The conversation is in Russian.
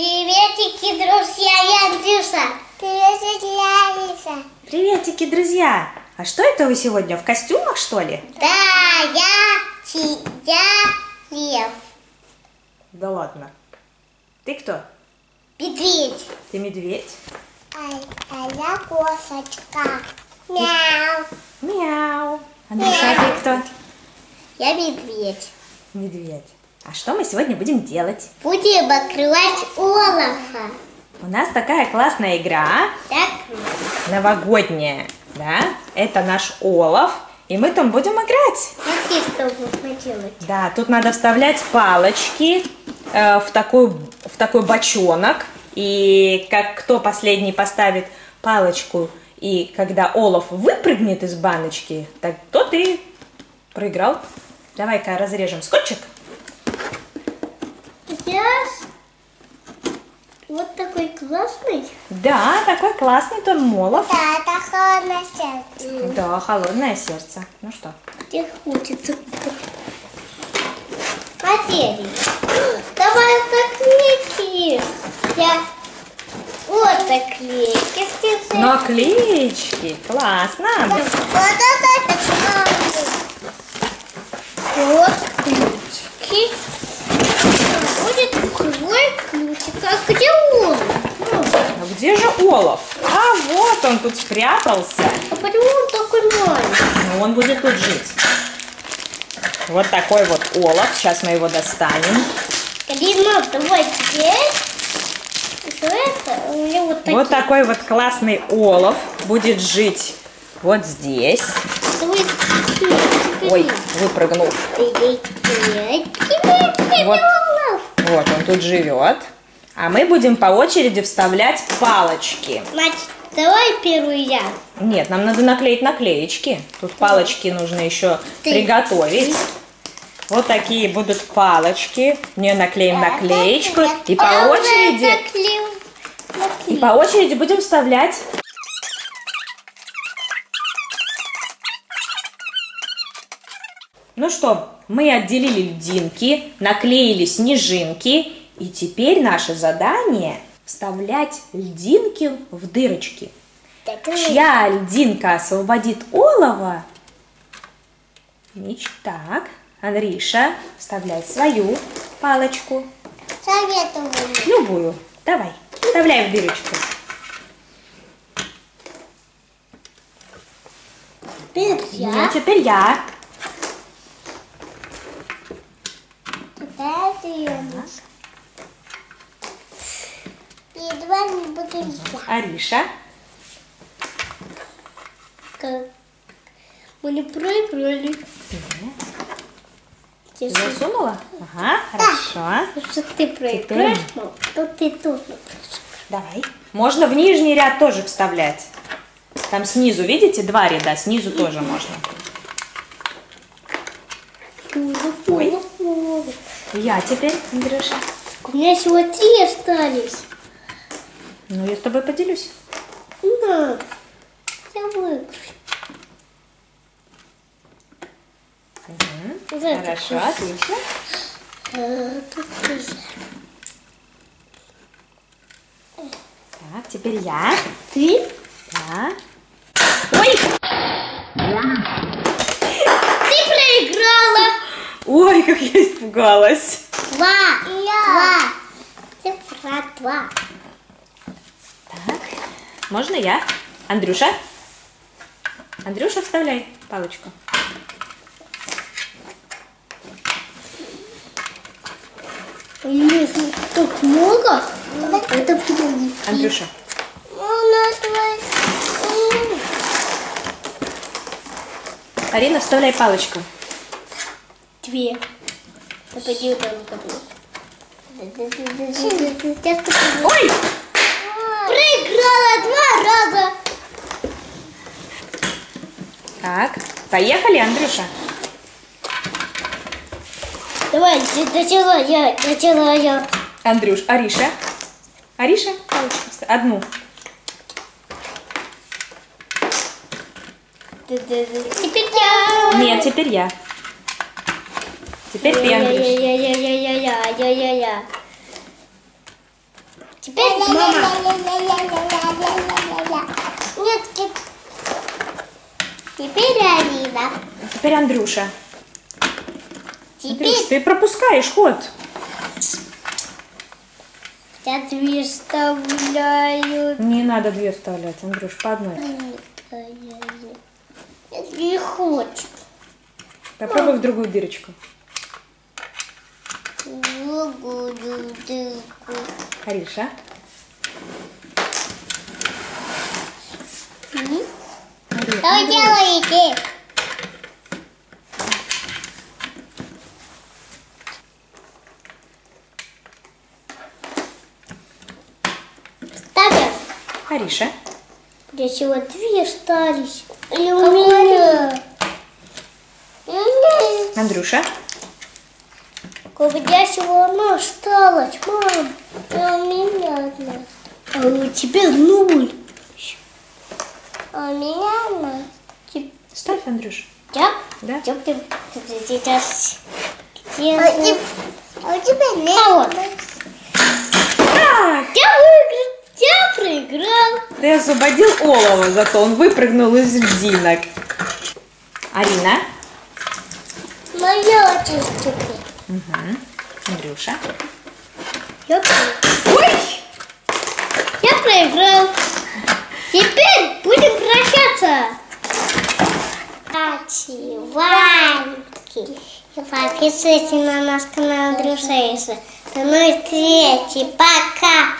Приветики, друзья, я Андрюша. Приветики, я Алиса. Приветики, друзья! А что это вы сегодня, в костюмах, что ли? Да, я, я лев. Да ладно. Ты кто? Медведь. Ты медведь? А, а я кошечка. Мяу. Мяу. Андрюша, а ты кто? Я медведь. Медведь. А что мы сегодня будем делать? Будем открывать Олафа. У нас такая классная игра, Так, новогодняя, да? Это наш Олаф, и мы там будем играть. нужно делать. Да, тут надо вставлять палочки э, в, такой, в такой бочонок. И как кто последний поставит палочку, и когда Олаф выпрыгнет из баночки, так тот и проиграл. Давай-ка разрежем скотчик. Сейчас вот такой классный. Да, такой классный тот Молов. Да, это холодное сердце. Да, холодное сердце. Ну что? Где хочется. Потерли. Давай наклейки. Я вот наклейки. Наклеечки. Классно. Вот это Вот ключики. Будет свой ключик. А где где же Олаф? А вот он тут спрятался. А почему он такой маленький? Ну, он будет тут жить. Вот такой вот Олаф. Сейчас мы его достанем. Лина, давай здесь. Это? У меня вот такие. Вот такой вот классный Олаф будет жить вот здесь. Ой, выпрыгнул. Вот. Вот он тут живет. А мы будем по очереди вставлять палочки. Значит, давай первый я. Нет, нам надо наклеить наклеечки. Тут палочки нужно еще Ты. приготовить. Вот такие будут палочки. В нее наклеим наклеечку. И по очереди, наклеил. и по очереди будем вставлять. Ну что, мы отделили льдинки, наклеили снежинки. И теперь наше задание вставлять льдинки в дырочки. Так, Чья льдинка освободит олова? Мич, так. Анриша, вставляй свою палочку. Советую. Любую. Давай, вставляй в дырочку. Теперь Ну, я. теперь я. Теперь ты. Перед вами буду я. Ариша. Мы не проиграли. Ты засунула? Ага, хорошо. что ты проиграешь, мам, то ты проиграешь. Давай. Можно в нижний ряд тоже вставлять. Там снизу, видите, два ряда, снизу тоже можно. Ой. Я теперь, Андрюша. У меня всего три остались. Ну, я с тобой поделюсь. На, я выиграю. Это Хорошо, отлично. Тут тоже. Так, теперь я. Ты? Да. Ой! Ты проиграла. Ой, как я испугалась. Два. Два. Цифра два. Можно я? Андрюша? Андрюша, вставляй палочку. У меня так много. Это прям. Андрюша. Арина, вставляй палочку. Две. Я пойду там играла два раза. Так, поехали, Андрюша. Давай, начала я, начала я. Андрюш, Ариша. Ариша, одну. Теперь я. Нет, теперь я. Теперь ты, Андрюш. Я-я-я-я-я-я-я-я. Теперь мама. Нет. Теперь Арина. Теперь Андрюша. Теперь Андрюш, ты пропускаешь ход. я две вставляю. Не надо две вставлять, Андрюш, по одной. Не хочет. Попробуй в другую дырочку. Другую дырку. Ариша. М? Ариша. Что вы делаете? Ставим. Ариша. Для чего две остались? И у меня. И у чего одна осталась, мам? И у меня одна. А у тебя нуль. А у меня одна. Ставь, Андрюш. Я? Да? Я прям сейчас. А у тебя нет. А вот. Так, Я выиграл. Я проиграл. ты освободил Олова, зато он выпрыгнул из льдинок. Арина. Моя очистка. Угу. Андрюша. Я проиграл. Ой! Я проиграл. Теперь будем прощаться. Тати, Ваньки. И подписывайтесь на наш канал Андрюша Иса. До новых встреч. Пока.